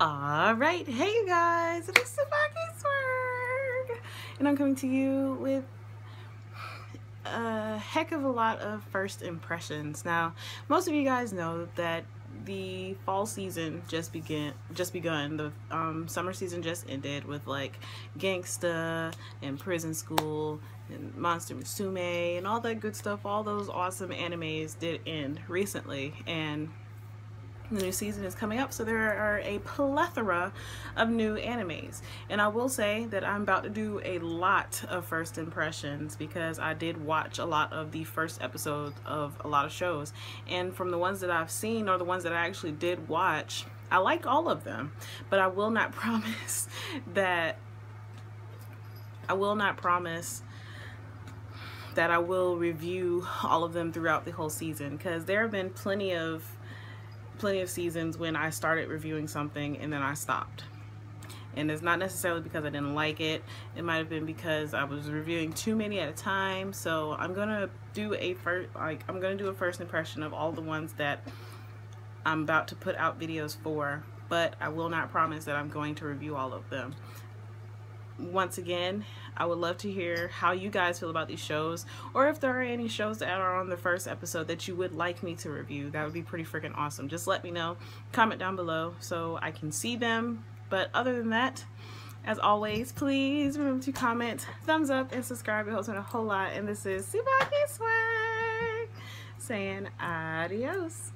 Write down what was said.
Alright, hey you guys, it is Tsubaki Swagg, and I'm coming to you with a heck of a lot of first impressions. Now, most of you guys know that the fall season just began just begun. The um, summer season just ended with like gangsta and prison school and monster musume and all that good stuff. All those awesome animes did end recently. And the new season is coming up so there are a plethora of new animes. And I will say that I'm about to do a lot of first impressions because I did watch a lot of the first episodes of a lot of shows. And from the ones that I've seen or the ones that I actually did watch I like all of them. But I will not promise that I will not promise that I will review all of them throughout the whole season because there have been plenty of plenty of seasons when I started reviewing something and then I stopped. And it's not necessarily because I didn't like it. It might have been because I was reviewing too many at a time. So I'm gonna do a first, like I'm gonna do a first impression of all the ones that I'm about to put out videos for. But I will not promise that I'm going to review all of them once again I would love to hear how you guys feel about these shows or if there are any shows that are on the first episode that you would like me to review. That would be pretty freaking awesome. Just let me know. Comment down below so I can see them. But other than that as always please remember to comment thumbs up and subscribe. It helps me a whole lot. And this is Tsubaki Swagg saying adios